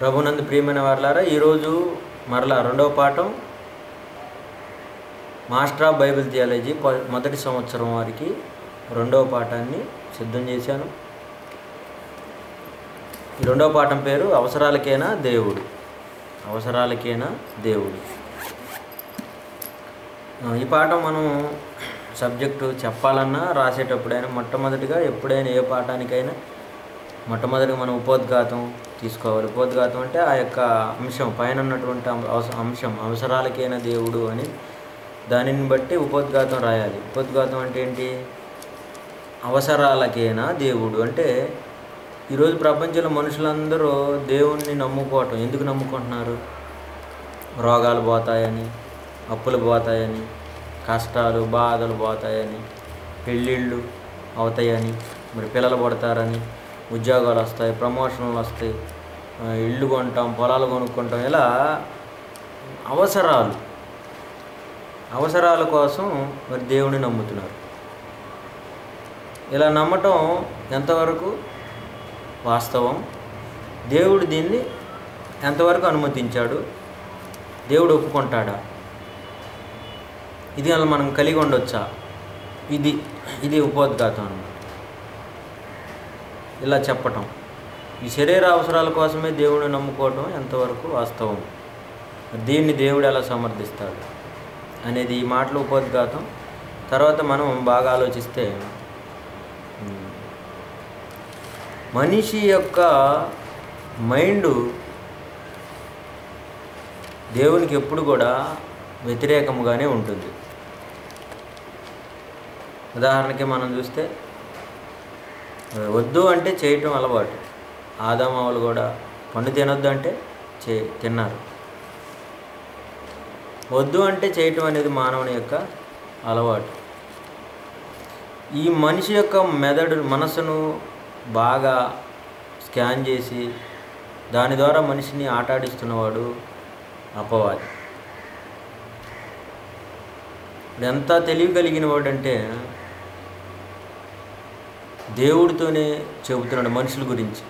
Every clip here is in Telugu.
ప్రభునందు ప్రియమైన వారులారా ఈరోజు మరలా రెండవ పాఠం మాస్టర్ ఆఫ్ బైబిల్ థియాలజీ మొదటి సంవత్సరం వారికి రెండవ పాఠాన్ని సిద్ధం చేశాను. ఈ రెండవ పాఠం పేరు అవసరాలకేనా దేవుడు? అవసరాలకేనా దేవుడు? ఈ పాఠం మనం సబ్జెక్టు చెప్పాలన్నా రాసేటప్పుడైనా మొట్టమొదటిగా ఎప్పుడైనా ఏ పాఠానికైనా మొట్టమొదటిగా మనం ఉపోద్ఘాతం తీసుకోవాలి. ఉపోద్ఘాతం అంటే ఆ యొక్క అంశం పైన ఉన్నటువంటి అవస- అంశం అవసరాలకైనా దేవుడు అని దానిని బట్టి ఉపోద్ఘాతం రాయాలి. ఉపోద్ఘాతం అంటే ఏంటి? అవసరాలకేనా దేవుడు. అంటే ఈరోజు ప్రపంచంలో మనుషులందరూ దేవుణ్ణి నమ్ముకోవటం. ఎందుకు నమ్ముకుంటున్నారు? రోగాలు పోతాయని అప్పులు పోతాయని కష్టాలు బాధలు పోతాయని పెళ్ళిళ్ళు అవుతాయని మరి పిల్లలు పడతారని ఉద్యోగాలు వస్తాయి ప్రమోషన్లు వస్తాయి ఇళ్ళు ఇల్లు కొంటాం పొలాలు కొనుక్కుంటాం. ఇలా అవసరాలు అవసరాల కోసం మరి దేవుని నమ్ముతున్నారు. ఇలా నమ్మటం ఎంతవరకు వాస్తవం? దేవుడు దీన్ని ఎంతవరకు అనుమతించాడు? దేవుడు ఒప్పుకుంటాడా? ఇది అలా మనం కలిగి ఉండొచ్చా? ఇది ఇది ఉపోద్ఘాతం అనమాట ఇలా చెప్పటం. ఈ శరీర అవసరాల కోసమే దేవుడిని నమ్ముకోవటం ఎంతవరకు వాస్తవం? దీన్ని దేవుడు ఎలా సమర్థిస్తాడు? అనేది ఈ మాటలు ఉపోద్ఘాతం. తర్వాత మనం బాగా ఆలోచిస్తే మనిషి యొక్క మైండ్ దేవునికి ఎప్పుడు కూడా వ్యతిరేకముగానే ఉంటుంది. ఉదాహరణకి మనం చూస్తే వద్దు అంటే చేయటం అలవాటు. ఆదామావులు కూడా పండు తినొద్దు అంటే చే తిన్నారు. వద్దు అంటే చేయటం అనేది మానవుని యొక్క అలవాటు. ఈ మనిషి యొక్క మెదడు మనసును బాగా స్కాన్ చేసి దాని ద్వారా మనిషిని ఆటాడిస్తున్నవాడు అపవాది. ఎంత తెలివి కలిగిన వాడంటే దేవుడితోనే చెబుతున్నాడు మనుషుల గురించి.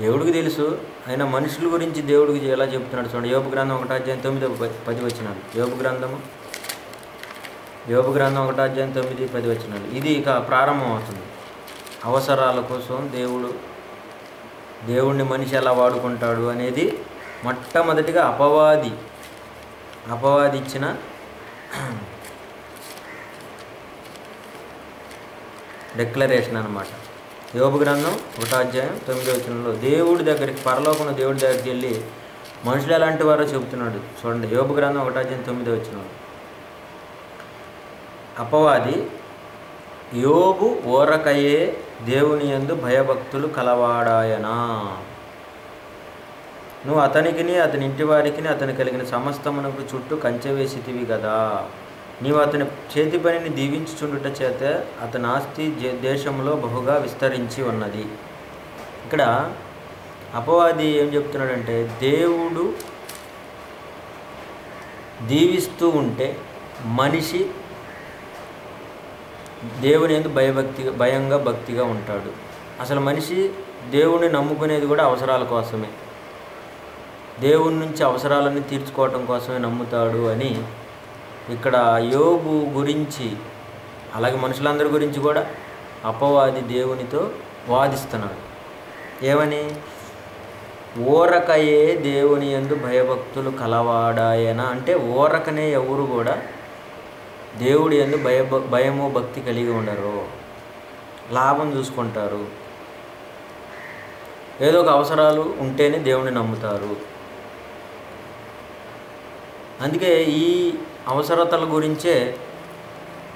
దేవుడికి తెలుసు ఆయన మనుషుల గురించి దేవుడికి ఎలా చెబుతున్నాడు చూడండి. యోపు గ్రంథం ఒకటో అధ్యాయం తొమ్మిది పది వచ్చినాడు యోపు గ్రంథము? యోపు గ్రంథం ఒకటో అధ్యాయం తొమ్మిది పది వచ్చినాడు ఇది ఇక ప్రారంభం అవుతుంది. అవసరాల కోసం దేవుడు దేవుణ్ణి మనిషి ఎలా వాడుకుంటాడు అనేది మొట్టమొదటిగా అపవాది అపవాది ఇచ్చిన డిక్లరేషన్ అనమాట యోగు గ్రంథం ఒకటో అధ్యాయం తొమ్మిదో వచనంలో దేవుడి దగ్గరికి పరలోకంలో దేవుడి దగ్గరికి వెళ్ళి మనుషులు ఎలాంటి వారో చెబుతున్నాడు. చూడండి యోగు గ్రంథం ఒకటో అధ్యాయం తొమ్మిదో వచనం అపవాది యోగు ఓరకయే దేవుని యందు భయభక్తులు కలవాడాయనా? నువ్వు అతనికిని అతని ఇంటి వారికి అతను కలిగిన సమస్తమునకు చుట్టూ కంచె వేసితివి కదా నీవు అతని చేతి పనిని దీవించుచుండుట చేత అతని ఆస్తి దేశంలో బహుగా విస్తరించి ఉన్నది. ఇక్కడ అపవాది ఏం చెప్తున్నాడంటే దేవుడు దీవిస్తూ ఉంటే మనిషి దేవుని ఎందు భయభక్తి భయంగా భక్తిగా ఉంటాడు. అసలు మనిషి దేవుణ్ణి నమ్ముకునేది కూడా అవసరాల కోసమే. దేవుని నుంచి అవసరాలన్నీ తీర్చుకోవటం కోసమే నమ్ముతాడు అని ఇక్కడ యోబు గురించి అలాగే మనుషులందరి గురించి కూడా అపవాది దేవునితో వాదిస్తున్నాడు. ఏమని? ఓరకయే దేవుని యందు భయభక్తులు కలవాడాయన. అంటే ఓరకనే ఎవరు కూడా దేవుడి ఎందు భయ భయము భక్తి కలిగి ఉండరు. లాభం చూసుకుంటారు. ఏదో ఒక అవసరాలు ఉంటేనే దేవుని నమ్ముతారు. అందుకే ఈ అవసరతల గురించే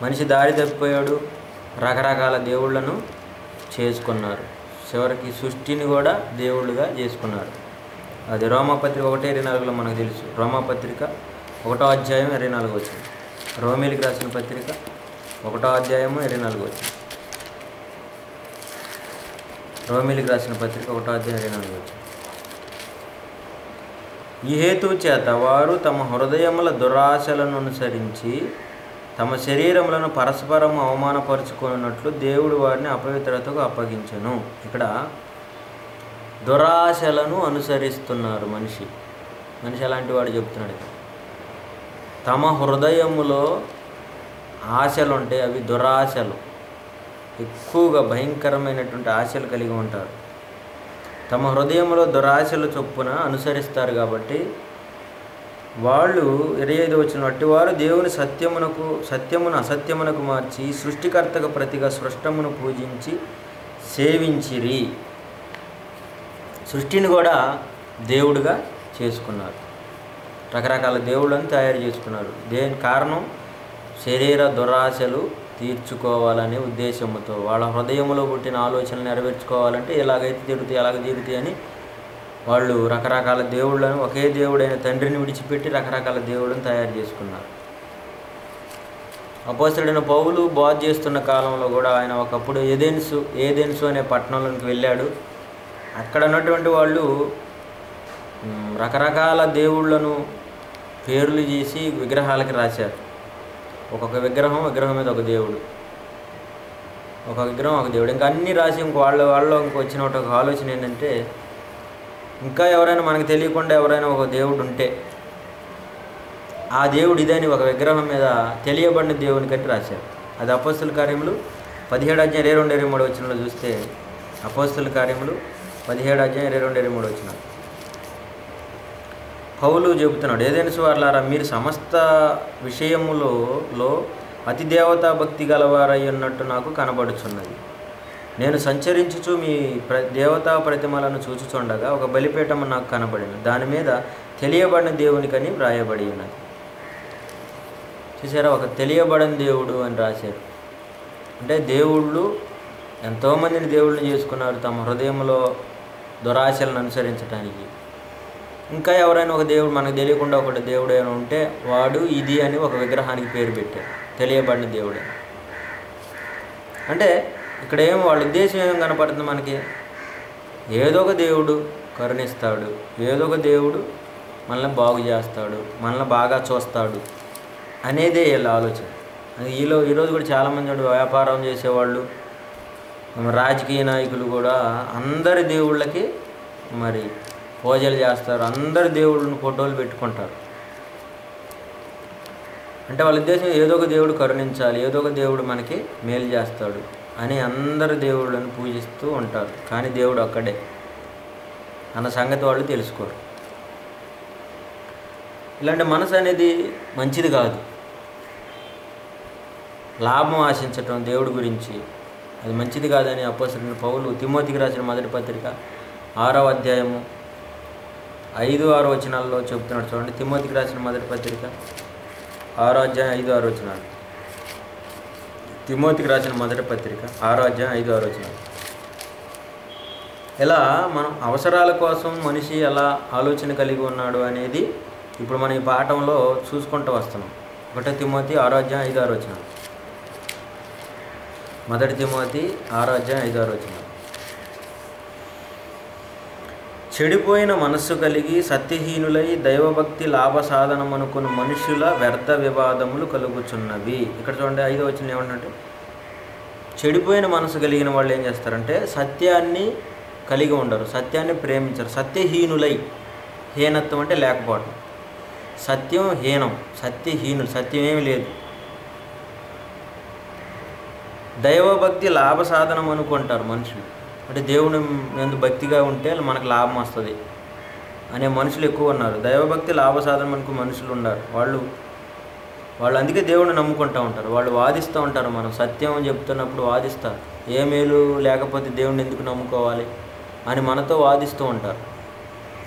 మనిషి దారి తప్పిపోయాడు. రకరకాల దేవుళ్ళను చేసుకున్నారు. చివరికి సృష్టిని కూడా దేవుళ్ళుగా చేసుకున్నారు. అది రోమపత్రిక ఒకటి ఇరవై నాలుగులో మనకు తెలుసు. రోమపత్రిక ఒకటో అధ్యాయం ఇరవై నాలుగు వచ్చింది. రోమిలికి రాసిన పత్రిక ఒకటో అధ్యాయము ఇరవై నాలుగు వచ్చింది. రోమిలికి రాసిన పత్రిక ఒకటో అధ్యాయం ఇరవై నాలుగు వచ్చింది. ఈ హేతు చేత వారు తమ హృదయముల దురాశలను అనుసరించి తమ శరీరములను పరస్పరం అవమానపరుచుకున్నట్లు దేవుడు వారిని అపవిత్రతకు అప్పగించను. ఇక్కడ దురాశలను అనుసరిస్తున్నారు మనిషి. మనిషి అలాంటి వాడు చెప్తున్నాడు తమ హృదయములో ఆశలు ఉంటాయి అవి దురాశలు. ఎక్కువగా భయంకరమైనటువంటి ఆశలు కలిగి ఉంటారు. తమ హృదయంలో దురాశలు చొప్పున అనుసరిస్తారు కాబట్టి వాళ్ళు ఇరవై ఐదు వచ్చిన వారు దేవుని సత్యమునకు సత్యమును అసత్యమునకు మార్చి సృష్టికర్తకు ప్రతిగా సృష్టమును పూజించి సేవించిరి. సృష్టిని కూడా దేవుడిగా చేసుకున్నారు. రకరకాల దేవుళ్ళని తయారు చేసుకున్నారు. దేని కారణం? శరీర దురాశలు తీర్చుకోవాలనే ఉద్దేశంతో వాళ్ళ హృదయంలో పుట్టిన ఆలోచనలు నెరవేర్చుకోవాలంటే ఎలాగైతే తిరుగుతాయి ఎలాగ తిరుగుతాయి అని వాళ్ళు రకరకాల దేవుళ్ళను ఒకే దేవుడైన తండ్రిని విడిచిపెట్టి రకరకాల దేవుళ్ళని తయారు చేసుకున్నారు. అపోసరుడైన పౌలు బాధ చేస్తున్న కాలంలో కూడా ఆయన ఒకప్పుడు ఏదెన్సు ఏదెన్సు అనే పట్టణంలోకి వెళ్ళాడు. అక్కడ ఉన్నటువంటి వాళ్ళు రకరకాల దేవుళ్ళను పేర్లు చేసి విగ్రహాలకి రాశారు. ఒక్కొక్క విగ్రహం విగ్రహం మీద ఒక దేవుడు. ఒక విగ్రహం ఒక దేవుడు. ఇంకా అన్నీ రాసి ఇంక వాళ్ళ వాళ్ళు ఇంక వచ్చిన ఒక ఆలోచన ఏంటంటే ఇంకా ఎవరైనా మనకు తెలియకుండా ఎవరైనా ఒక దేవుడు ఉంటే ఆ దేవుడు ఇదని ఒక విగ్రహం మీద తెలియబడిన దేవుని కట్టి రాశారు. అది అపోస్తుల కార్యములు పదిహేడు అధ్యాయం ఇరవై రెండు ఇరవై మూడు వచ్చినలో చూస్తే అపోస్తుల కార్యములు పదిహేడు అధ్యాయం ఇరవై రెండు ఇరవై మూడు వచ్చిన పౌలు చెబుతున్నాడు ఏదైనా వారులారా మీరు సమస్త విషయములో లో అతి దేవతా భక్తి గలవారై ఉన్నట్టు నాకు కనబడుచున్నది. నేను సంచరించుచు మీ ప్ర దేవతా ప్రతిమలను చూచుచుండగా ఒక బలిపీఠము నాకు కనబడింది దాని మీద తెలియబడిన దేవునికని వ్రాయబడి ఉన్నది. చూసారా ఒక తెలియబడని దేవుడు అని రాశారు. అంటే దేవుళ్ళు ఎంతోమందిని దేవుళ్ళని చేసుకున్నారు తమ హృదయంలో దురాశలను అనుసరించడానికి ఇంకా ఎవరైనా ఒక దేవుడు మనకు తెలియకుండా ఒకటి దేవుడు ఏమైనా ఉంటే వాడు ఇది అని ఒక విగ్రహానికి పేరు పెట్టాడు. తెలియబడిన దేవుడు. అంటే ఇక్కడ ఏం వాళ్ళ ఉద్దేశం ఏం కనపడుతుంది మనకి? ఏదో ఒక దేవుడు కరుణిస్తాడు. ఏదో ఒక దేవుడు మనల్ని బాగు చేస్తాడు. మనల్ని బాగా చూస్తాడు అనేదే వీళ్ళ ఆలోచన. ఈలో ఈరోజు కూడా చాలామంది వ్యాపారం చేసేవాళ్ళు రాజకీయ నాయకులు కూడా అందరి దేవుళ్ళకి మరి పూజలు చేస్తారు. అందరు దేవుళ్ళని ఫోటోలు పెట్టుకుంటారు. అంటే వాళ్ళ ఉద్దేశం ఏదో ఒక దేవుడు కరుణించాలి ఏదో ఒక దేవుడు మనకి మేలు చేస్తాడు అని అందరు దేవుళ్ళని పూజిస్తూ ఉంటారు. కానీ దేవుడు ఒక్కడే. అన్న సంగతి వాళ్ళు తెలుసుకోరు. ఇలాంటి మనసు అనేది మంచిది కాదు. లాభం ఆశించటం దేవుడి గురించి అది మంచిది కాదని అపోసరిన పౌలు తిమోతికి రాసిన మొదటి పత్రిక ఆరవ అధ్యాయము ఐదు ఆరు వచనాల్లో చెబుతున్నాడు చూడండి. తిమ్మతికి రాసిన మొదటి పత్రిక ఆరో అధ్యాయం ఐదు ఆరు వచనాలు. తిమోతికి రాసిన మొదటి పత్రిక ఆరో అధ్యాయం ఐదు ఆరు వచనాలు. ఇలా మనం అవసరాల కోసం మనిషి ఎలా ఆలోచన కలిగి ఉన్నాడు అనేది ఇప్పుడు మనం ఈ పాఠంలో చూసుకుంటూ వస్తున్నాం. ఒకటో తిమోతి ఆరో అధ్యాయం ఐదు ఆరు వచనాలు. మొదటి తిమోతి ఆరో అధ్యాయం ఆరు వచనాలు. చెడిపోయిన మనస్సు కలిగి సత్యహీనులై దైవభక్తి లాభ సాధనమనుకున్న మనుషుల వ్యర్థ వివాదములు కలుగుచున్నవి. ఇక్కడ చూడండి ఐదో వచ్చిన ఏమంటే చెడిపోయిన మనసు కలిగిన వాళ్ళు ఏం చేస్తారంటే సత్యాన్ని కలిగి ఉండరు సత్యాన్ని ప్రేమించరు. సత్యహీనులై హీనత్వం అంటే లేకపోవటం. సత్యం హీనం సత్యహీనులు సత్యం ఏమీ లేదు. దైవభక్తి లాభ సాధనం అనుకుంటారు మనుషులు. అంటే దేవుని ఎందు భక్తిగా ఉంటే మనకు లాభం వస్తుంది. అనే మనుషులు ఎక్కువ ఉన్నారు. దైవభక్తి లాభ సాధనం అనుకో మనుషులు ఉన్నారు వాళ్ళు వాళ్ళు అందుకే దేవుడిని నమ్ముకుంటూ ఉంటారు. వాళ్ళు వాదిస్తూ ఉంటారు మనం. సత్యం అని చెప్తున్నప్పుడు వాదిస్తారు. ఏ మేలు లేకపోతే దేవుడిని ఎందుకు నమ్ముకోవాలి అని మనతో వాదిస్తూ ఉంటారు.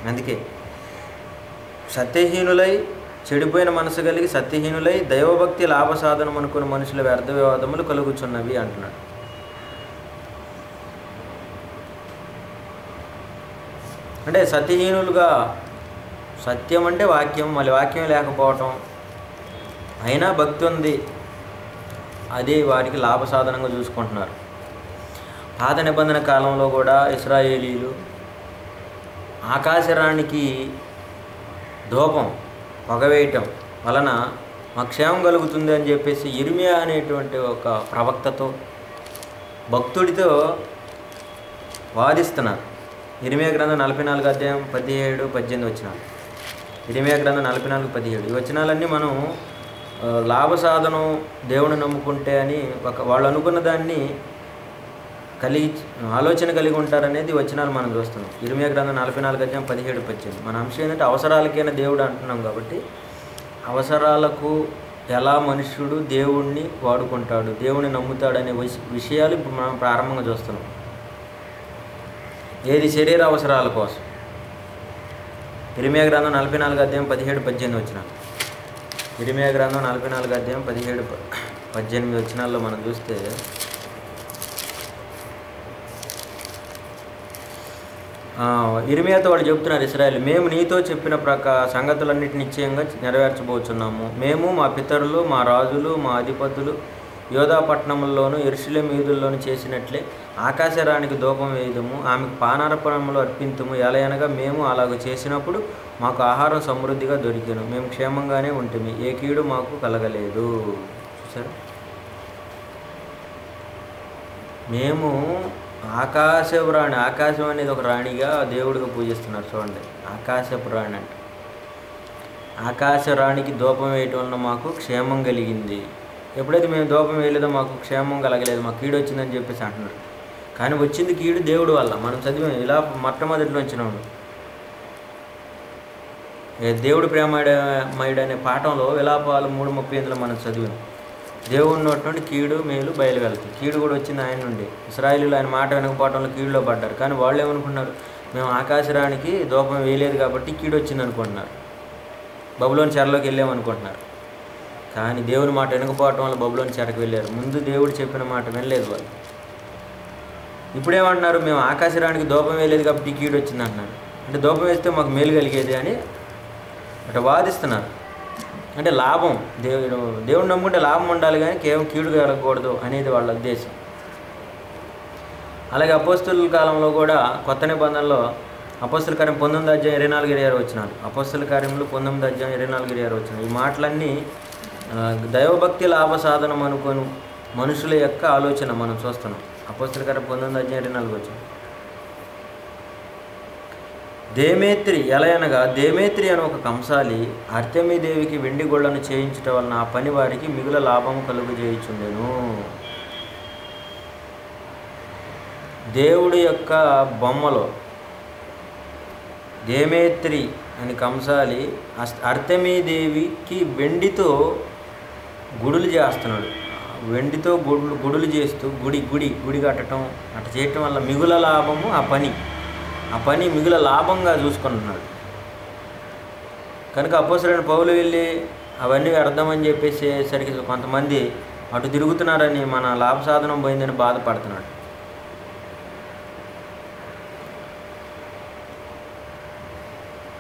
అందుకే సత్యహీనులై చెడిపోయిన మనసు కలిగి సత్యహీనులై దైవభక్తి లాభ సాధనం అనుకున్న మనుషుల వ్యర్థ వివాదములు కలుగుచున్నవి అంటున్నాడు. అంటే సత్యహీనులుగా సత్యం అంటే వాక్యం మళ్ళీ వాక్యం లేకపోవటం. అయినా భక్తి ఉంది. అది వారికి లాభ సాధనంగా చూసుకుంటున్నారు. పాత నిబంధన కాలంలో కూడా ఇస్రాయేలీలు ఆకాశరానికి ధూపం పొగవేయటం వలన మా క్షేమం కలుగుతుంది అని చెప్పేసి ఇర్మియా అనేటువంటి ఒక ప్రవక్తతో భక్తుడితో వాదిస్తున్నారు. ఇరిమియా గ్రంథం నలభై నాలుగు అధ్యాయం పదిహేడు పద్దెనిమిది వచ్చినాలు ఇరిమియా గ్రంథం నలభై నాలుగు పదిహేడు. ఈ వచనాలన్నీ మనం లాభ సాధనం దేవుని నమ్ముకుంటే అని ఒక వాళ్ళు అనుకున్న దాన్ని కలిగి ఆలోచన కలిగి ఉంటారనేది వచనాలు మనం చూస్తున్నాం. ఇరిమియా గ్రంథం నలభై నాలుగు అధ్యాయం పదిహేడు పద్దెనిమిది. మన అంశం ఏంటంటే అవసరాలకైనా దేవుడు అంటున్నాం కాబట్టి అవసరాలకు ఎలా మనుష్యుడు దేవుణ్ణి వాడుకుంటాడు దేవుని నమ్ముతాడనే విషయాలు ఇప్పుడు మనం ప్రారంభంగా చూస్తున్నాం. ఏది శరీర అవసరాల కోసం? ఇరిమియా గ్రంథం నలభై నాలుగు అధ్యాయం పదిహేడు పద్దెనిమిది వచ్చిన ఇరిమియా గ్రంథం నలభై నాలుగు అధ్యాయం పదిహేడు పద్దెనిమిది వచ్చినాల్లో మనం చూస్తే ఆ, ఇరిమియాతో వాళ్ళు చెప్తున్నారు ఇస్రాయల్ మేము నీతో చెప్పిన ప్రకా సంగతులన్నిటి నిశ్చయంగా నెరవేర్చబోతున్నాము మేము మా పితరులు మా రాజులు మా అధిపతులు యోధాపట్నంలోను ఎరుషులేం మీదుల్లోనూ చేసినట్లే ఆకాశరాణికి దూపం వేయదము ఆమెకు పానార్పణములు అర్పింతుము ఎలయనగా మేము అలాగ చేసినప్పుడు మాకు ఆహారం సమృద్ధిగా దొరికెను మేము క్షేమంగానే ఉంటుంది ఏ కీడు మాకు కలగలేదు. చూసారు మేము ఆకాశపు రాణి ఆకాశం అనేది ఒక రాణిగా దేవుడిగా పూజిస్తున్నారు చూడండి ఆకాశపు రాణి అంటే. ఆకాశ రాణికి దూపం వేయటం వలన మాకు క్షేమం కలిగింది. ఎప్పుడైతే మేము దూపం వేయలేదో మాకు క్షేమం కలగలేదు మాకు కీడు వచ్చిందని చెప్పేసి అంటున్నారు. కానీ వచ్చింది కీడు దేవుడు వల్ల. మనం చదివాం ఇలా మొట్టమొదటిలో వచ్చినాము దేవుడు ప్రేమయుడు అనే పాఠంలో విలాపాలు మూడు ముప్పై ఎనిమిదిలో మనం చదివాం. దేవుడి నోటి నుండి కీడు మేలు బయలువెళ్తాయి కీడు కూడా వచ్చింది ఆయన నుండి. ఇస్రాయిలీలు ఆయన మాట వినకపోవడంలో కీడులో పడ్డారు. కానీ వాళ్ళు ఏమనుకున్నారు? మేము ఆకాశరానికి దూపం వేయలేదు కాబట్టి కీడు వచ్చింది అనుకుంటున్నారు బబులోని చెరలోకి వెళ్ళామనుకుంటున్నారు. కానీ దేవుని మాట వినకపోవటం వల్ల బబులోని చెరకు వెళ్ళారు. ముందు దేవుడు చెప్పిన మాట వినలేదు వాళ్ళు. ఇప్పుడేమంటున్నారు మేము ఆకాశరానికి దూపం వేయలేదు కాబట్టి కీడు వచ్చింది అంటున్నారు. అంటే దూపం వేస్తే మాకు మేలు కలిగేది అని అటు వాదిస్తున్నారు. అంటే లాభం దేవుడు దేవుడు నమ్ముకుంటే లాభం ఉండాలి కానీ కేవలం కీడు కలగకూడదు అనేది వాళ్ళ ఉద్దేశం. అలాగే అపోస్తుల కాలంలో కూడా కొత్త నిబంధనలో అపోస్తుల కార్యం పంతొమ్మిది అధ్యాయం ఇరవై నాలుగు ఇరవై ఆరు వచ్చినారు. అపోస్తుల కార్యంలో పంతొమ్మిది అధ్యాయం ఇరవై నాలుగు ఇరవై ఆరు వచ్చినారు ఈ మాటలన్నీ దైవభక్తి లాభ సాధనం అనుకోను మనుషుల యొక్క ఆలోచన మనం చూస్తున్నాం. అపోస్తుల కార్యం పంతొమ్మిది అధ్యాయం నాలుగు వచ్చాం దేమేత్రి ఎలయనగా దేమేత్రి అని ఒక కంసాలి అర్తమీదేవికి వెండి గొళ్ళను చేయించటం వలన ఆ పని వారికి మిగుల లాభం కలుగు చేయించుండెను. దేవుడి యొక్క బొమ్మలో దేమేత్రి అని కంసాలి అస్- అర్తమీదేవికి వెండితో గుడులు చేస్తున్నాడు. వెండితో గుడులు గుడులు చేస్తూ గుడి గుడి గుడి కట్టడం అట్లా చేయటం వల్ల మిగుల లాభము ఆ పని. ఆ పని మిగుల లాభంగా చూసుకుంటున్నాడు. కనుక అపోసరైన పౌలు వెళ్ళి అవన్నీ వ్యర్థమని చెప్పేసేసరికి కొంతమంది అటు తిరుగుతున్నారని మన లాభ సాధనం పోయిందని బాధపడుతున్నాడు.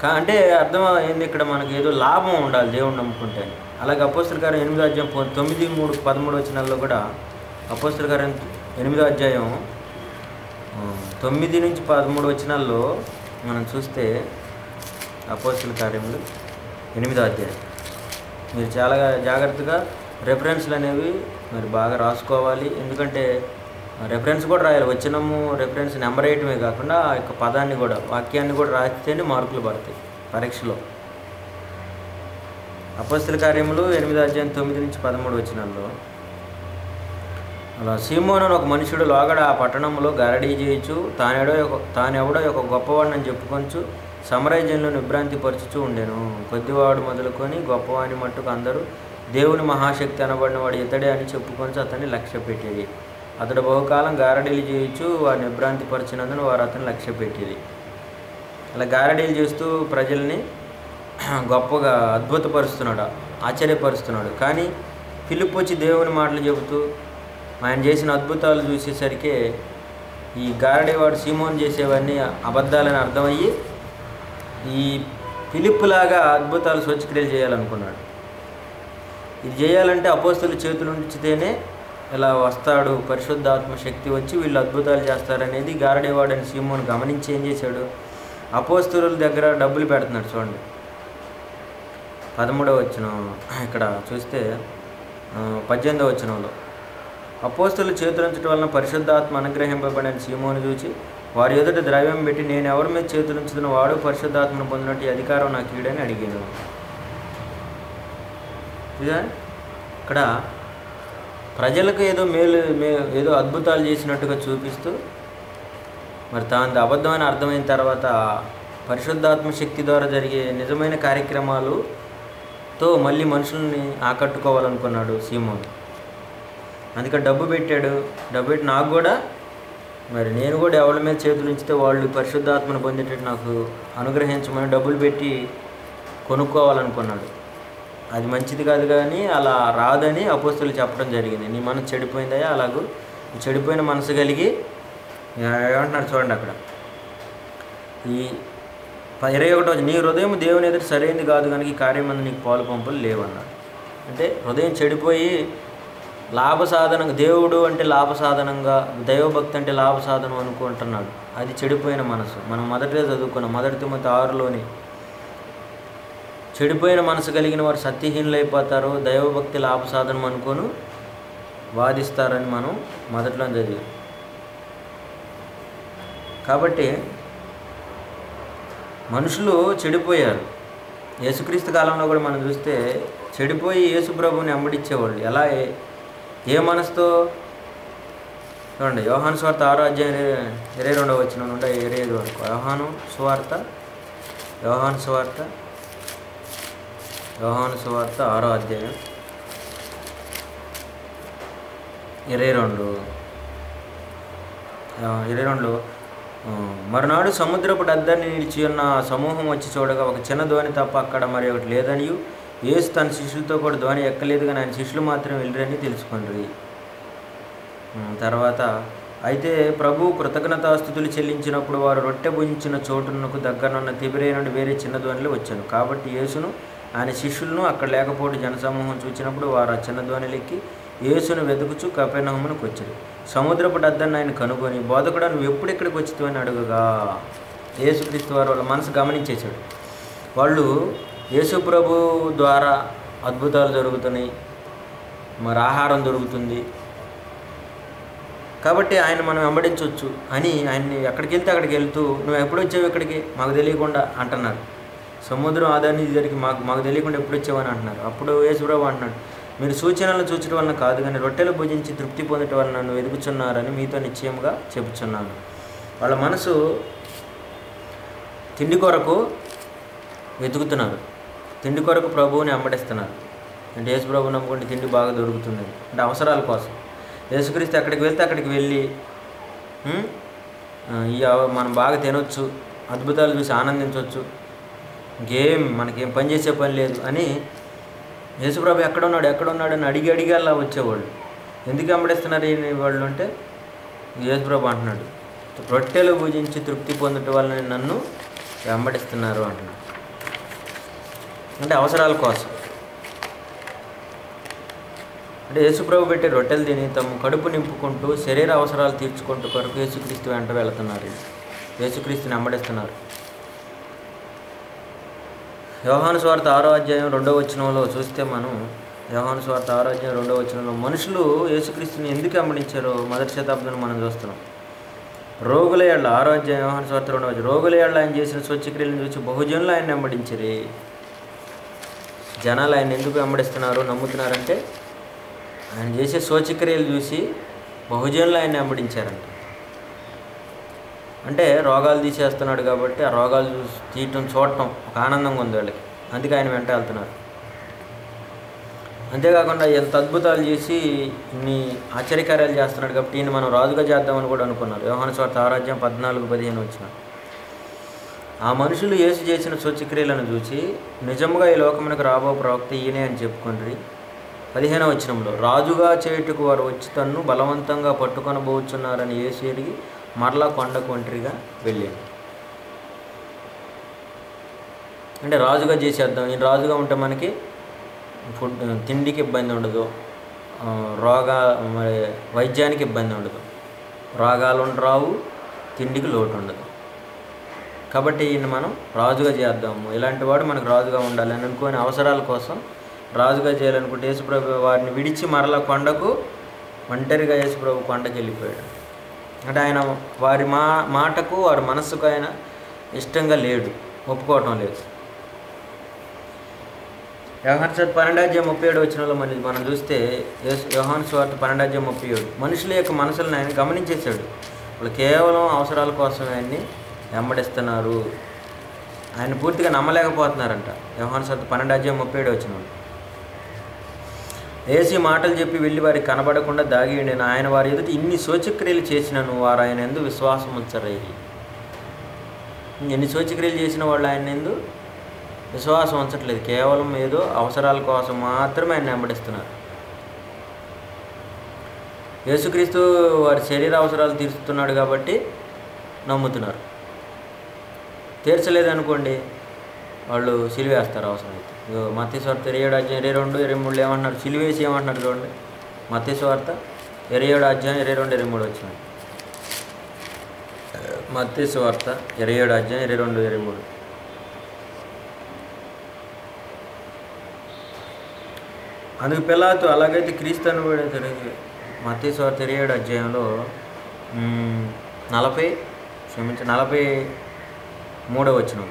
అంటే అర్థం అయింది ఇక్కడ మనకి ఏదో లాభం ఉండాలి దేవుణ్ణి నమ్ముకుంటే అలాగే అపోస్తుల గారు ఎనిమిదో అధ్యాయం తొమ్మిది మూడు పదమూడు వచ్చినాల్లో కూడా అపోస్తుల గారు ఎనిమిదో అధ్యాయం తొమ్మిది నుంచి పదమూడు వచ్చినాల్లో మనం చూస్తే అపోస్తుల కార్యములు ఎనిమిదో అధ్యాయం. మీరు చాలా జాగ్రత్తగా రెఫరెన్స్లు అనేవి మరి బాగా రాసుకోవాలి. ఎందుకంటే రెఫరెన్స్ కూడా రాయాలి. వచ్చినము రెఫరెన్స్ నెంబర్ వేయటమే కాకుండా ఆ యొక్క పదాన్ని కూడా వాక్యాన్ని కూడా రాస్తేనే మార్కులు పడతాయి పరీక్షలో. అపస్తుల కార్యములు ఎనిమిదో అధ్యాయం తొమ్మిది నుంచి పదమూడు వచ్చినాల్లో అలా సీమోనని ఒక మనుషుడు లోగడ ఆ పట్టణంలో గరడీ చేయొచ్చు తానెడో ఒక తానెవడో ఒక గొప్పవాడిని చెప్పుకొంచు సమరజనులు నిభ్రాంతి పరుచుచూ ఉండెను. కొద్దివాడు మొదలుకొని గొప్పవాని మట్టుకు అందరూ దేవుని మహాశక్తి అనబడిన వాడు ఇతడే అని చెప్పుకొని అతన్ని లక్ష్య పెట్టేది అతడు బహుకాలం గారడీలు చేయొచ్చు వారిని నిభ్రాంతి పరిచినందున వారు అతను లక్ష్య పెట్టేది అలా గారడీలు చేస్తూ ప్రజల్ని గొప్పగా అద్భుతపరుస్తున్నాడు ఆశ్చర్యపరుస్తున్నాడు. కానీ పిలుపు వచ్చి దేవుని మాటలు చెబుతూ ఆయన చేసిన అద్భుతాలు చూసేసరికి ఈ గారడేవాడు సీమోన్ చేసేవన్నీ అబద్ధాలని అర్థమయ్యి ఈ పిలుపులాగా అద్భుతాలు స్వచ్ఛక్రియలు చేయాలనుకున్నాడు. ఇది చేయాలంటే అపోస్తుల చేతులు ఉంచితేనే ఇలా వస్తాడు పరిశుద్ధాత్మ శక్తి వచ్చి వీళ్ళు అద్భుతాలు చేస్తారనేది గారడేవాడని సీమోన్ గమనించి ఏం చేశాడు? అపోస్తుల దగ్గర డబ్బులు పెడుతున్నాడు చూడండి. పదమూడవ వచ్చిన ఇక్కడ చూస్తే పద్దెనిమిదవ వచ్చినంలో అపోస్తులు చేతులుంచడం వలన పరిశుద్ధాత్మ అనుగ్రహింపబడిన సీమోను చూచి వారి ఎదుట ద్రవ్యం పెట్టి నేను ఎవరి మీద చేతులు ఉంచుతున్న వాడు పరిశుద్ధాత్మను పొందినట్టు అధికారం నాకు ఈడని అడిగాను. ఇదా? ఇక్కడ ప్రజలకు ఏదో మేలు ఏదో అద్భుతాలు చేసినట్టుగా చూపిస్తూ మరి తాను అబద్ధమైన అర్థమైన తర్వాత పరిశుద్ధాత్మ శక్తి ద్వారా జరిగే నిజమైన కార్యక్రమాలుతో మళ్ళీ మనుషుల్ని ఆకట్టుకోవాలనుకున్నాడు సీమోన్. అందుకే డబ్బు పెట్టాడు. డబ్బు పెట్టి నాకు కూడా మరి నేను కూడా ఎవరి మీద చేతులు ఉంచితే వాళ్ళు పరిశుద్ధాత్మను పొందేటట్టు నాకు అనుగ్రహించమని డబ్బులు పెట్టి కొనుక్కోవాలనుకున్నాడు. అది మంచిది కాదు కానీ అలా రాదని అపోస్తులు చెప్పడం జరిగింది. నీ మనసు చెడిపోయిందయా అలాగూ చెడిపోయిన మనసు కలిగి ఏమంటున్నారు చూడండి అక్కడ. ఈ ఇరవై ఒకటో నీ హృదయం దేవుని ఎదురు సరైనది కాదు కనుక ఈ కార్యం నీకు పాలు పంపులు లేవన్నాడు అంటే హృదయం చెడిపోయి లాభ సాధనంగా దేవుడు అంటే లాభ సాధనంగా దైవభక్తి అంటే లాభ సాధనం అనుకుంటున్నాడు. అది చెడిపోయిన మనసు. మనం మొదటిగా చదువుకున్నాం. మొదటి తిమ్మతి ఆరులోని చెడిపోయిన మనసు కలిగిన వారు సత్యహీనులు అయిపోతారు దైవభక్తి లాభ సాధనం అనుకోను వాదిస్తారని మనం మొదట్లో చదివాం. కాబట్టి మనుషులు చెడిపోయారు. యేసుక్రీస్తు కాలంలో కూడా మనం చూస్తే చెడిపోయి యేసు ప్రభుని అమ్మడిచ్చేవాళ్ళు ఎలా? ఏ- మనసుతో? చూడండి యోహాను స్వార్థ ఆరో అధ్యాయం ఇరవై రెండవ వచ్చిన నుండి ఇరవై ఐదు వరకు యోహాను స్వార్థ యోహాను స్వార్థ యోహాను సువార్త ఆరో అధ్యాయం ఇరవై రెండు. ఇరవై రెండు. మరునాడు సముద్రపు డద్దరిని నిలిచి ఉన్న సమూహం వచ్చి చూడగా ఒక చిన్న ధ్వని తప్ప అక్కడ మరి ఒకటి లేదని యేసు తన శిష్యులతో కూడా ధ్వని ఎక్కలేదు కానీ ఆయన శిష్యులు మాత్రం వెళ్ళరని తెలుసుకుండ్రి తర్వాత అయితే ప్రభు కృతజ్ఞతాస్థుతులు చెల్లించినప్పుడు వారు రొట్టె భుజించిన చోటునకు దగ్గరనున్న తిబిరే నుండి వేరే చిన్న ధ్వనిలో వచ్చాను. కాబట్టి యేసును ఆయన శిష్యులను అక్కడ లేకపోతే జనసమూహం చూచినప్పుడు వారు ఆ చిన్న ధ్వనిలెక్కి యేసును వెతుకుచు కపెనహమునకు వచ్చారు. సముద్రపు డద్దని ఆయన కనుగొని బోధకుడు నువ్వు ఎప్పుడు ఇక్కడికి వచ్చి అని అడుగుగా యేసుక్రీస్తు వారు వాళ్ళ మనసు గమనించేశాడు. వాళ్ళు యేసు ప్రభు ద్వారా అద్భుతాలు జరుగుతున్నాయి మరి ఆహారం దొరుకుతుంది కాబట్టి ఆయన మనం వెంబడించవచ్చు అని ఆయన్ని ఎక్కడికి వెళ్తే అక్కడికి వెళ్తూ నువ్వు ఎప్పుడు వచ్చావు ఇక్కడికి? మాకు తెలియకుండా అంటున్నారు. సముద్రం ఆదాన్ని జరిగి మాకు మాకు తెలియకుండా ఎప్పుడు వచ్చావని అంటున్నారు. అప్పుడు యేసుప్రభు అంటున్నాడు మీరు సూచనలను చూచడం వలన కాదు కానీ రొట్టెలు భుజించి తృప్తి పొందటం వలన నన్ను ఎదుగుచున్నారని మీతో నిశ్చయంగా చెబుతున్నాను వాళ్ళ మనసు తిండి కొరకు వెతుకుతున్నారు తిండి కొరకు ప్రభువుని అమ్మడిస్తున్నారు అంటే యేసు ప్రభు నమ్ముకుంటే తిండి బాగా దొరుకుతుంది అంటే అవసరాల కోసం. యేసుక్రీస్తు అక్కడికి వెళ్తే అక్కడికి వెళ్ళి ఈ మనం బాగా తినొచ్చు అద్భుతాలు చూసి ఆనందించవచ్చు ఇంకేం మనకేం పని చేసే పని లేదు అని యేసుప్రభు ఎక్కడున్నాడు ఎక్కడున్నాడు ఎక్కడ అని అడిగి అడిగి అలా వచ్చేవాళ్ళు. ఎందుకు వెంబడిస్తున్నారు ఈ వాళ్ళు అంటే యేసుప్రభు అంటున్నాడు రొట్టెలు భుజించి తృప్తి పొందటం వల్ల నన్ను వెంబడిస్తున్నారు అంటున్నాడు. అంటే అవసరాల కోసం. అంటే యేసుప్రభు పెట్టే రొట్టెలు తిని తమ కడుపు నింపుకుంటూ శరీర అవసరాలు తీర్చుకుంటూ కొరకు యేసుక్రీస్తు వెంట వెళుతున్నారు. యేసుక్రీస్తుని వెంబడిస్తున్నారు. యోహాను స్వార్థ ఆరో అధ్యాయం రెండో వచనంలో చూస్తే మనం యోహాను స్వార్థ ఆరో అధ్యాయం రెండో వచనంలో మనుషులు యేసుక్రీస్తుని ఎందుకు వెంబడించారో మొదటి శతాబ్దంలో మనం చూస్తున్నాం. రోగుల ఏళ్ళ ఆరో అధ్యాయం యోహాను స్వార్థ రెండవ రోగుల ఏళ్ళ ఆయన చేసిన స్వచ్ఛక్రియలను చూసి బహుజనులు ఆయన వెంబడించరే. జనాలు ఆయన ఎందుకు అమ్మడిస్తున్నారు నమ్ముతున్నారంటే ఆయన చేసే స్వచ్ఛక్రియలు చూసి బహుజనులు ఆయన వెంబడించారంట. అంటే రోగాలు తీసేస్తున్నాడు కాబట్టి ఆ రోగాలు చూసి తీయటం చూడటం ఒక ఆనందంగా ఉంది వాళ్ళకి. అందుకే ఆయన వెంట వెళ్తున్నారు. అంతేకాకుండా ఎంత అద్భుతాలు చేసి ఇన్ని ఆశ్చర్యకార్యాలు చేస్తున్నాడు కాబట్టి ఈయన మనం రాజుగా చేద్దామని కూడా అనుకున్నారు. యోహాను స్వార్థ ఆరాధ్యం పద్నాలుగు పదిహేను వచ్చిన. ఆ మనుషులు యేసు చేసిన స్వచ్ఛక్రియలను చూసి నిజముగా ఈ లోకమునకు రాబో ప్రవక్త ఈయనే అని చెప్పుకుండ్రి పదిహేనవ వచనంలో రాజుగా చేయుటకు వారు వచ్చి తన్ను బలవంతంగా పట్టుకొనబోచున్నారని యేసు ఎరిగి మరలా కొండకు ఒంటరిగా వెళ్ళాడు అంటే రాజుగా చేసేద్దాం. ఈ రాజుగా ఉంటే మనకి ఫుడ్ తిండికి ఇబ్బంది ఉండదు. రోగా మరి వైద్యానికి ఇబ్బంది ఉండదు. రోగాలు రావు తిండికి లోటు ఉండదు. కాబట్టి ఈయన మనం రాజుగా చేద్దాము. ఇలాంటి వాడు మనకు రాజుగా ఉండాలి అని అనుకునే అవసరాల కోసం రాజుగా చేయాలనుకుంటే యేసుప్రభు వారిని విడిచి మరలా కొండకు ఒంటరిగా యేసుప్రభు కొండకి వెళ్ళిపోయాడు. అంటే ఆయన వారి మా మాటకు వారి మనస్సుకు ఆయన ఇష్టంగా లేడు. ఒప్పుకోవటం లేదు. వ్యవహార స్వార్థ పన్నెండాధ్యాయం ముప్పై ఏడు వచ్చిన మనం మనం చూస్తే యేసు- యోహాను స్వార్థ పన్నెండాధ్యాయం ముప్పై ఏడు. మనుషుల యొక్క మనసులను ఆయన గమనించేశాడు. వాళ్ళు కేవలం అవసరాల కోసం ఆయన్ని వెంబడిస్తున్నారు. ఆయన పూర్తిగా నమ్మలేకపోతున్నారంట. యోహాను స్వార్థ పన్నెండాధ్యాయం ముప్పై ఏడు వచ్చిన ఏసీ మాటలు చెప్పి వెళ్ళి వారికి కనబడకుండా దాగి ఉండిన ఆయన వారి ఎదుట ఇన్ని శోచక్రియలు చేసినను వారు ఆయన ఎందు విశ్వాసం ఉంచరేది ఎన్ని శోచక్రియలు చేసిన వాళ్ళు ఆయన ఎందు విశ్వాసం ఉంచట్లేదు. కేవలం ఏదో అవసరాల కోసం మాత్రమే ఆయన వెంబడిస్తున్నారు. యేసుక్రీస్తు వారి శరీర అవసరాలు తీరుస్తున్నాడు కాబట్టి నమ్ముతున్నారు. తీర్చలేదనుకోండి వాళ్ళు సిలివేస్తారు అవసరమైతే. ఇగో మత్స్వార్త ఇరవై ఏడు అధ్యాయం ఇరవై రెండు ఇరవై మూడు ఏమంటున్నారు? సిలివేసి ఏమంటున్నారు చూడండి. మత్స్వార్త ఇరవై ఏడు అధ్యాయం ఇరవై రెండు ఇరవై మూడు వచ్చినాయి. మత్స్వార్త ఇరవై ఏడు అధ్యాయం ఇరవై రెండు ఇరవై మూడు. అందుకు పిల్లలతో అలాగైతే క్రీస్తు అనుబడి మత్స్వార్త ఇరవై ఏడు అధ్యాయంలో నలభై క్షమించి నలభై మూడవ వచ్చిన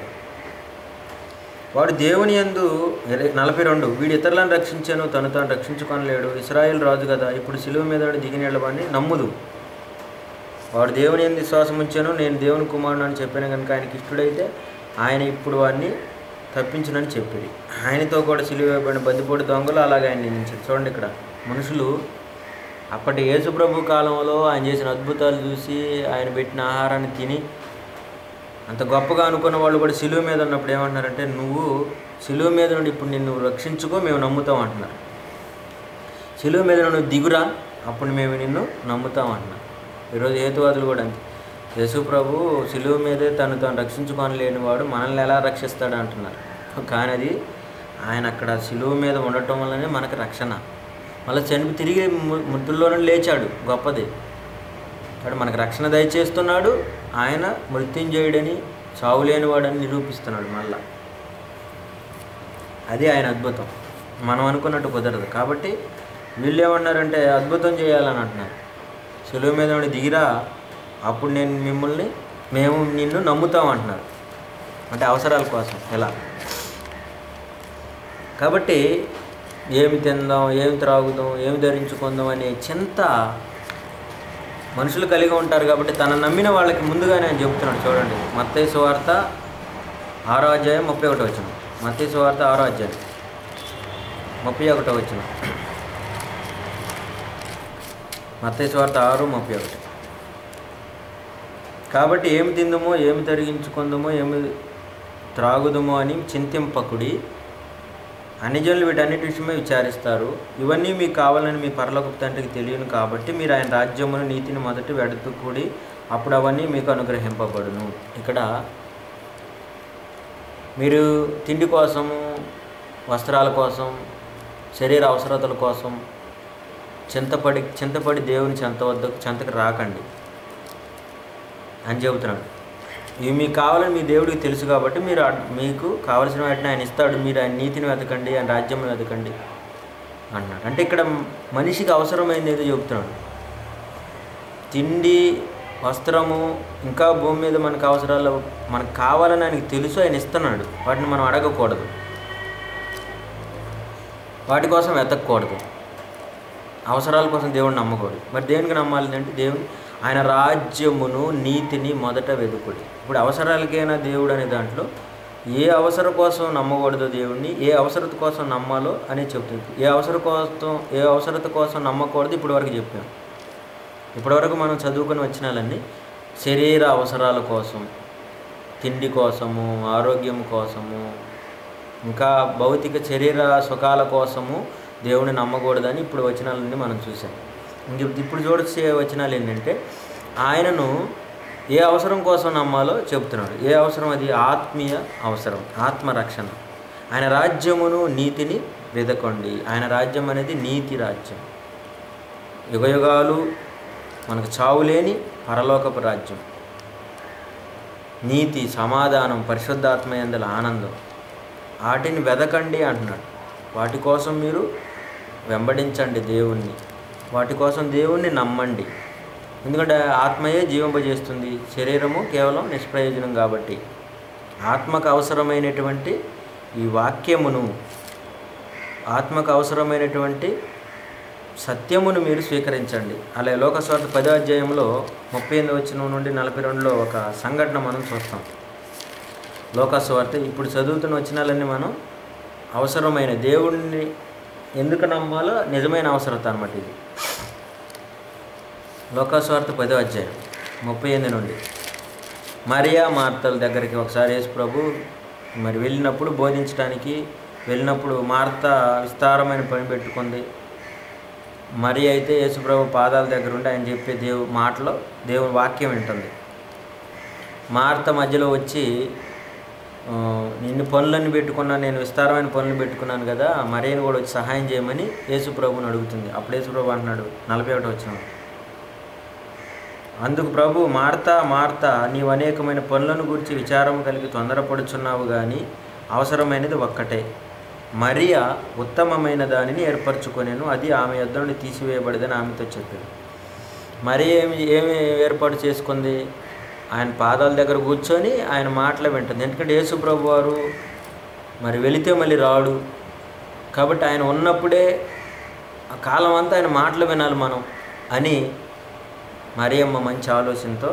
వాడు దేవుని యందు నలభై రెండు వీడు ఇతరులను రక్షించాను తను తాను రక్షించుకొనలేడు. ఇస్రాయేల్ రాజు కదా ఇప్పుడు సిలువ మీద వాడు దిగి వాడిని నమ్ముదు. వాడు దేవుని ఎందు విశ్వాసం ఉంచాను నేను దేవుని కుమారుడు అని చెప్పాను కనుక ఆయనకి ఇష్టడైతే ఆయన ఇప్పుడు వాడిని తప్పించునని చెప్పేది. ఆయనతో కూడా సిలువ వేయబడిన దొంగలు అలాగే ఆయన నిందించారు. చూడండి ఇక్కడ మనుషులు అప్పటి యేసుప్రభు కాలంలో ఆయన చేసిన అద్భుతాలు చూసి ఆయన పెట్టిన ఆహారాన్ని తిని అంత గొప్పగా అనుకున్న వాళ్ళు కూడా సిలువ మీద ఉన్నప్పుడు ఏమంటున్నారంటే నువ్వు సిలువ మీద నుండి ఇప్పుడు నిన్ను రక్షించుకో మేము నమ్ముతాం అంటున్నారు. సిలువ మీద నుండి దిగురా అప్పుడు మేము నిన్ను నమ్ముతాం అంటున్నారు. ఈరోజు హేతువాదులు కూడా అంతే. యేసు ప్రభు సిలువ మీదే తను తను రక్షించుకొని లేనివాడు మనల్ని ఎలా రక్షిస్తాడు అంటున్నారు. కానీ అది ఆయన అక్కడ సిలువ మీద ఉండటం వల్లనే మనకు రక్షణ. మళ్ళీ చనిపి తిరిగి ము- లేచాడు. గొప్పది. వాడు మనకు రక్షణ దయచేస్తున్నాడు ఆయన మృత్యుంజయుడని చావులేనివాడని నిరూపిస్తున్నాడు మళ్ళా. అది ఆయన అద్భుతం. మనం అనుకున్నట్టు కుదరదు. కాబట్టి వీళ్ళు ఏమన్నారంటే అద్భుతం చేయాలని అంటున్నారు. సులువు మీద ఉండి దిగిరా అప్పుడు నేను మిమ్మల్ని మేము నిన్ను నమ్ముతాం అంటున్నారు. అంటే అవసరాల కోసం ఎలా? కాబట్టి ఏమి తిందాం ఏమి త్రాగుదాం ఏమి ధరించుకుందాం అనే చింత మనుషులు కలిగి ఉంటారు కాబట్టి తన నమ్మిన వాళ్ళకి ముందుగానే ఆయన చెప్తున్నాడు చూడండి. మత్తయి సువార్త ఆరో అధ్యాయం ముప్పై ఒకటో వచ్చిన మత్తయి సువార్త ఆరో అధ్యాయం ముప్పై ఒకటో వచ్చిన మత్తయి సువార్త ఆరు ముప్పై ఒకటి. కాబట్టి ఏమి తిందుమో ఏమి తరిగించుకుందమో ఏమి త్రాగుదమో అని చింతింపకుడి అన్ని జనులు వీటన్నిటి విషయమే విచారిస్తారు. ఇవన్నీ మీకు కావాలని మీ పరలోకపు తండ్రికి తెలియను కాబట్టి మీరు ఆయన రాజ్యమును నీతిని మొదటి వెడతుకుడి అప్పుడు అవన్నీ మీకు అనుగ్రహింపబడును. ఇక్కడ మీరు తిండి కోసము వస్త్రాల కోసం శరీర అవసరతల కోసం చింతపడి చింతపడి దేవుని చెంత వద్దకు చెంతకు రాకండి. అని చెబుతున్నాడు. ఇవి మీకు కావాలని మీ దేవుడికి తెలుసు కాబట్టి మీరు మీకు కావలసిన వాటిని ఆయన ఇస్తాడు. మీరు ఆయన నీతిని వెతకండి ఆయన రాజ్యం వెతకండి అన్నాడు. అంటే ఇక్కడ మనిషికి అవసరమైంది ఏదో చెబుతున్నాడు. తిండి వస్త్రము ఇంకా భూమి మీద మనకు అవసరాలు మనకు కావాలని ఆయనకి తెలుసు ఆయన ఇస్తున్నాడు. వాటిని మనం అడగకూడదు. వాటి కోసం వెతకూడదు అవసరాల కోసం దేవుడిని నమ్మకూడదు. మరి దేనికి నమ్మాలి అంటే దేవుడు ఆయన రాజ్యమును నీతిని మొదట వెదుకుడి. ఇప్పుడు అవసరాలకైనా దేవుడు అనే దాంట్లో ఏ అవసరం కోసం నమ్మకూడదు దేవుడిని ఏ అవసరత కోసం నమ్మాలో అని చెప్తుంది. ఏ అవసరం కోసం ఏ అవసరత కోసం నమ్మకూడదు ఇప్పటి వరకు చెప్పాం. ఇప్పటివరకు మనం చదువుకొని వచ్చినాలన్నీ శరీర అవసరాల కోసం తిండి కోసము ఆరోగ్యం కోసము ఇంకా భౌతిక శరీర సుఖాల కోసము దేవుని నమ్మకూడదని ఇప్పుడు వచ్చినాలన్నీ మనం చూసాం ఇంక ఇప్పుడు చూడొచ్చే వచనాలు ఏంటంటే ఆయనను ఏ అవసరం కోసం నమ్మాలో చెబుతున్నాడు. ఏ అవసరం అది? ఆత్మీయ అవసరం ఆత్మరక్షణ. ఆయన రాజ్యమును నీతిని వెదకండి. ఆయన రాజ్యం అనేది నీతి రాజ్యం. యుగయుగాలు మనకు చావులేని పరలోకపు రాజ్యం. నీతి సమాధానం పరిశుద్ధాత్మయందుల ఆనందం. వాటిని వెదకండి అంటున్నాడు. వాటి కోసం మీరు వెంబడించండి దేవుణ్ణి. వాటి కోసం దేవుణ్ణి నమ్మండి. ఎందుకంటే ఆత్మయే జీవింపజేస్తుంది. శరీరము కేవలం నిష్ప్రయోజనం కాబట్టి. ఆత్మకు అవసరమైనటువంటి ఈ వాక్యమును ఆత్మకు అవసరమైనటువంటి సత్యమును మీరు స్వీకరించండి. అలాగే లోకస్వార్థ పదో అధ్యాయంలో ముప్పై ఎనిమిది వచ్చిన నుండి నలభై రెండులో ఒక సంఘటన మనం చూస్తాం. లోకస్వార్థ ఇప్పుడు చదువుతున్న వచ్చినాలన్నీ మనం అవసరమైన దేవుణ్ణి ఎందుకు నమ్మాలో నిజమైన అవసరత అనమాట ఇది. లోకస్వార్థ పదో అధ్యాయం ముప్పై ఎనిమిది నుండి. మరియా మార్తల దగ్గరికి ఒకసారి యేసు ప్రభు మరి వెళ్ళినప్పుడు బోధించడానికి వెళ్ళినప్పుడు మార్త విస్తారమైన పని పెట్టుకుంది. మరి అయితే యేసుప్రభు పాదాల దగ్గర ఉండి ఆయన చెప్పే దేవు మాటలో దేవుని వాక్యం వింటుంది. మార్త మధ్యలో వచ్చి నిన్ను పనులన్నీ పెట్టుకున్నాను నేను విస్తారమైన పనులు పెట్టుకున్నాను కదా మరేని కూడా వచ్చి సహాయం చేయమని యేసుప్రభుని అడుగుతుంది. అప్పుడు యేసుప్రభు అంటున్నాడు నలభై ఒకటి వచ్చిన అందుకు ప్రభు మార్తా మార్తా నీవు అనేకమైన పనులను గురించి విచారం కలిగి తొందరపడుచున్నావు కానీ అవసరమైనది ఒక్కటే. మరియా ఉత్తమమైన దానిని ఏర్పరచుకొనేను అది ఆమె యొద్ద నుండి తీసివేయబడదని ఆమెతో చెప్పాడు. మరి ఏమి ఏమి ఏర్పాటు చేసుకుంది? ఆయన పాదాల దగ్గర కూర్చొని ఆయన మాటలు వింటుంది. ఎందుకంటే యేసుప్రభు వారు మరి వెళితే మళ్ళీ రాడు. కాబట్టి ఆయన ఉన్నప్పుడే ఆ కాలం అంతా ఆయన మాటలు వినాలి మనం అని మరియమ్మ మంచి ఆలోచనతో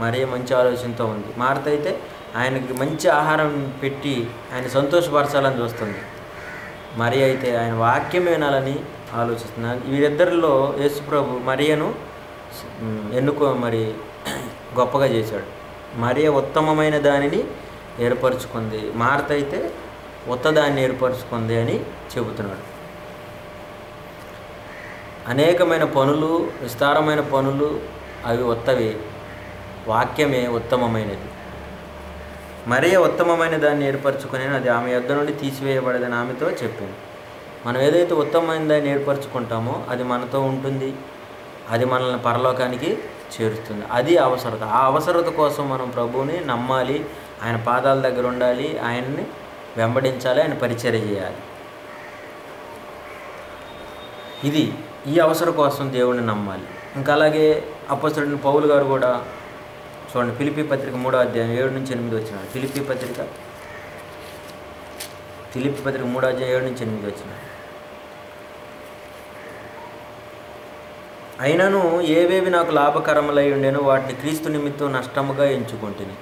మరియ మంచి ఆలోచనతో ఉంది. మారత అయితే ఆయనకి మంచి ఆహారం పెట్టి ఆయన సంతోషపరచాలని చూస్తుంది. మరి అయితే ఆయన వాక్యం వినాలని ఆలోచిస్తున్నాను వీరిద్దరిలో యేసుప్రభు మరియను ఎన్నుకో మరి గొప్పగా చేశాడు. మరియ ఉత్తమమైన దానిని ఏర్పరచుకుంది. మార్త అయితే ఉత్తదాన్ని ఏర్పరచుకుంది అని చెబుతున్నాడు. అనేకమైన పనులు విస్తారమైన పనులు అవి ఉత్తవి. వాక్యమే ఉత్తమమైనది. మరీ ఉత్తమమైన దాన్ని ఏర్పరచుకుని అది ఆమె యొద్ద నుండి తీసివేయబడదని ఆమెతో చెప్పింది. మనం ఏదైతే ఉత్తమమైన దాన్ని ఏర్పరచుకుంటామో అది మనతో ఉంటుంది. అది మనల్ని పరలోకానికి చేరుస్తుంది అది అవసరత. ఆ అవసరత కోసం మనం ప్రభువుని నమ్మాలి ఆయన పాదాల దగ్గర ఉండాలి ఆయన్ని వెంబడించాలి ఆయన పరిచర్య చేయాలి. ఇది ఈ అవసరం కోసం దేవుడిని నమ్మాలి. ఇంకా అలాగే అప్పస్తుడిని పౌలు గారు కూడా చూడండి పిలిపి పత్రిక మూడో అధ్యాయం ఏడు నుంచి ఎనిమిది వచ్చినాడు. పిలిపి పత్రిక పిలిపి పత్రిక మూడో అధ్యాయం ఏడు నుంచి ఎనిమిది వచ్చినాడు. అయినను ఏవేవి నాకు లాభకరములై ఉండేనో వాటిని క్రీస్తు నిమిత్తం నష్టముగా ఎంచుకుంటుని.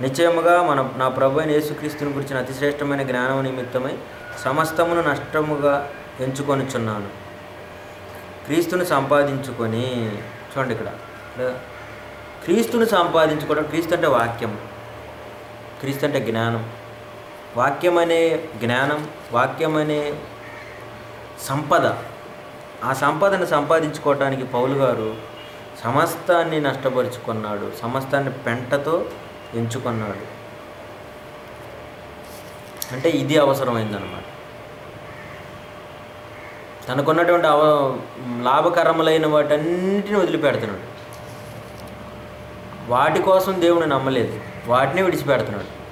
నిశ్చయముగా మన నా ప్రభు అయిన యేసుక్రీస్తుని గురించిన అతిశ్రేష్టమైన జ్ఞానం నిమిత్తమై సమస్తమును నష్టముగా ఎంచుకొనుచున్నాను. క్రీస్తుని సంపాదించుకొని చూడండి ఇక్కడ. ఇక్కడ క్రీస్తుని సంపాదించుకోవడం క్రీస్తు అంటే వాక్యం క్రీస్తు అంటే జ్ఞానం. వాక్యం అనే జ్ఞానం వాక్యం అనే సంపద. ఆ సంపదను సంపాదించుకోవటానికి పౌలు గారు సమస్తాన్ని నష్టపరుచుకున్నాడు సమస్తాన్ని పెంటతో ఎంచుకున్నాడు. అంటే ఇది అవసరమైందనమాట తనకున్నటువంటి అవ లాభకరములైన వాటన్నిటిని వదిలిపెడుతున్నాడు. వాటి కోసం దేవుని నమ్మలేదు. వాటిని విడిచిపెడుతున్నాడు.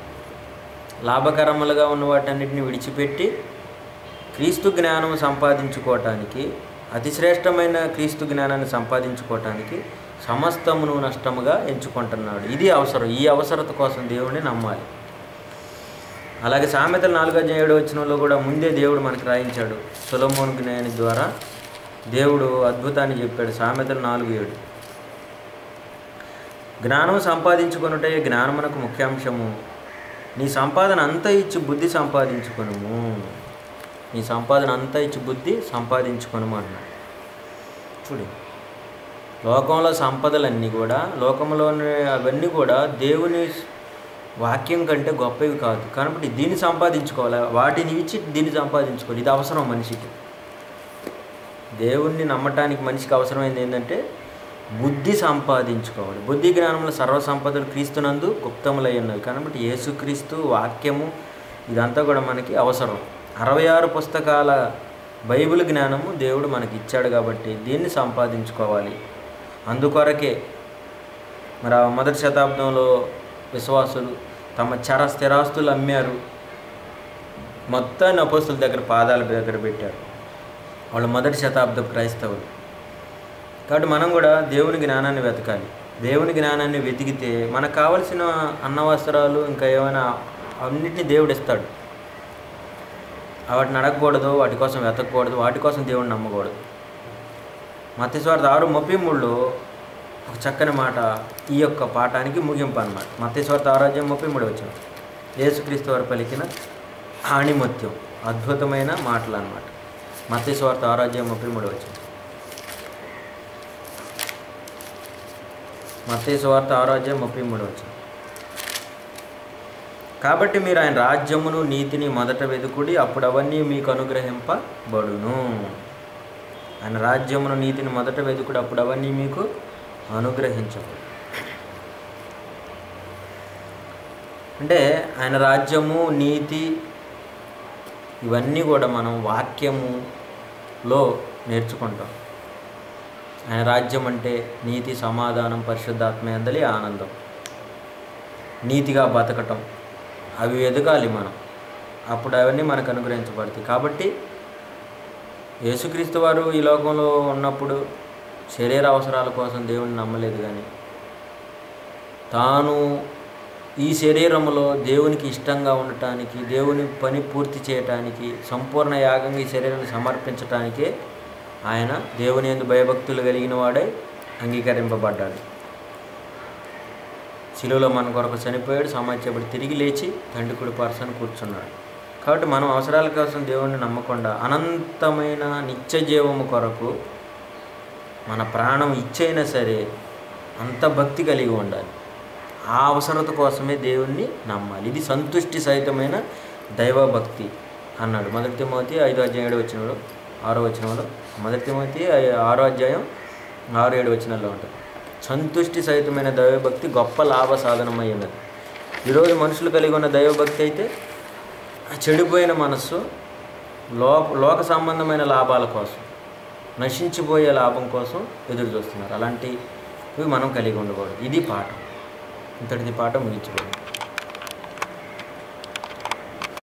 లాభకరములుగా ఉన్న వాటన్నిటిని విడిచిపెట్టి క్రీస్తు జ్ఞానం సంపాదించుకోవటానికి అతిశ్రేష్టమైన క్రీస్తు జ్ఞానాన్ని సంపాదించుకోవటానికి సమస్తమును నష్టముగా ఎంచుకుంటున్నాడు. ఇది అవసరం. ఈ అవసరత కోసం దేవుడిని నమ్మాలి. అలాగే సామెతలు నాలుగో ఏడు వచ్చినంలో కూడా ముందే దేవుడు మనకు రాయించాడు. సులమోన్ జ్ఞాని ద్వారా దేవుడు అద్భుతాన్ని చెప్పాడు. సామెతలు నాలుగు ఏడు. జ్ఞానం సంపాదించుకొనుటే జ్ఞానమునకు ముఖ్యాంశము. నీ సంపాదన అంతా ఇచ్చి బుద్ధి సంపాదించుకును నీ సంపాదన అంతా ఇచ్చి బుద్ధి సంపాదించుకొనుము చూడు. లోకంలో సంపదలన్నీ కూడా లోకంలోని అవన్నీ కూడా దేవుని వాక్యం కంటే గొప్పవి కాదు. కాబట్టి దీన్ని సంపాదించుకోవాలి? వాటిని ఇచ్చి దీన్ని సంపాదించుకోవాలి ఇది అవసరం మనిషికి. దేవుణ్ణి నమ్మటానికి మనిషికి అవసరమైంది ఏంటంటే బుద్ధి సంపాదించుకోవాలి. బుద్ధి జ్ఞానంలో సర్వ సంపదలు క్రీస్తునందు గుప్తములై ఉన్నవి. కాబట్టి యేసుక్రీస్తు వాక్యము ఇదంతా కూడా మనకి అవసరం. అరవై ఆరు పుస్తకాల బైబిల్ జ్ఞానము దేవుడు మనకి ఇచ్చాడు కాబట్టి దీన్ని సంపాదించుకోవాలి. అందుకొరకే మరి ఆ మొదటి శతాబ్దంలో విశ్వాసులు తమ చర స్థిరాస్తులు అమ్మారు. మొత్తాన్ని అపోస్తుల దగ్గర పాదాల దగ్గర పెట్టారు. వాళ్ళు మొదటి శతాబ్దం క్రైస్తవులు. కాబట్టి మనం కూడా దేవుని జ్ఞానాన్ని వెతకాలి. దేవుని జ్ఞానాన్ని వెతికితే మనకు కావలసిన అన్నవస్త్రాలు ఇంకా ఏమైనా అన్నిటిని దేవుడు ఇస్తాడు. వాటిని అడగకూడదు వాటి కోసం వెతకూడదు వాటి కోసం దేవుడిని నమ్మకూడదు. మత్స్వార్థ ఆరు ముప్పై మూడులో ఒక చక్కని మాట ఈ యొక్క పాఠానికి ముగింపు అనమాట మత్స్వార్థ ఆరోగ్యం ముప్పై మూడు వచ్చిన యేసుక్రీస్తు వారు పలికిన ఆణిమత్యం అద్భుతమైన మాటలు అనమాట మత్స్వార్థ ఆరోగ్యం ముప్పై మూడు వచ్చిన మత్స్వార్థ ఆరోగ్యం ముప్పై మూడు వచ్చింది కాబట్టి మీరు ఆయన రాజ్యమును నీతిని మొదట వెతుకుడి అప్పుడు అవన్నీ మీకు అనుగ్రహింపబడును. ఆయన రాజ్యమును నీతిని మొదట వెతుకుడు అప్పుడు అవన్నీ మీకు అనుగ్రహించబడు. అంటే ఆయన రాజ్యము నీతి ఇవన్నీ కూడా మనం వాక్యములో నేర్చుకుంటాం. ఆయన రాజ్యం అంటే నీతి సమాధానం పరిశుద్ధాత్మ అందలి ఆనందం. నీతిగా బతకటం. అవి ఎదగాలి మనం. అప్పుడు అవన్నీ మనకు అనుగ్రహించబడతాయి. కాబట్టి యేసుక్రీస్తు వారు ఈ లోకంలో ఉన్నప్పుడు శరీర అవసరాల కోసం దేవుని నమ్మలేదు కానీ తాను ఈ శరీరంలో దేవునికి ఇష్టంగా ఉండటానికి దేవుని పని పూర్తి చేయటానికి సంపూర్ణ యాగంగా ఈ శరీరాన్ని సమర్పించటానికే ఆయన దేవుని ఎందు భయభక్తులు కలిగిన వాడే అంగీకరింపబడ్డాడు. శిలువలో మన కొరకు చనిపోయాడు సమాజపడి తిరిగి లేచి తండ్రి కుడి పర్సన్ కూర్చున్నాడు. కాబట్టి మనం అవసరాల కోసం దేవుణ్ణి నమ్మకుండా అనంతమైన నిత్య జీవము కొరకు మన ప్రాణం ఇచ్చైనా సరే అంత భక్తి కలిగి ఉండాలి. ఆ అవసరత కోసమే దేవుణ్ణి నమ్మాలి. ఇది సంతుష్టి సహితమైన దైవభక్తి అన్నాడు. మొదటి తిమోతి ఐదో అధ్యాయం ఏడు వచ్చినప్పుడు ఆరో వచనంలో మొదటి తిమోతి ఆరో అధ్యాయం ఆరు ఏడు వచనాల్లో ఉంటుంది. సంతుష్టి సహితమైన దైవభక్తి గొప్ప లాభ సాధనమై ఉన్నది ఈరోజు మనుషులు కలిగి ఉన్న దైవభక్తి అయితే చెడిపోయిన మనస్సు లో లోక సంబంధమైన లాభాల కోసం నశించిపోయే లాభం కోసం ఎదురు చూస్తున్నారు అలాంటివి మనం కలిగి ఉండకూడదు. ఇది పాఠం. ఇంతటిది పాఠం ముగించకూడదు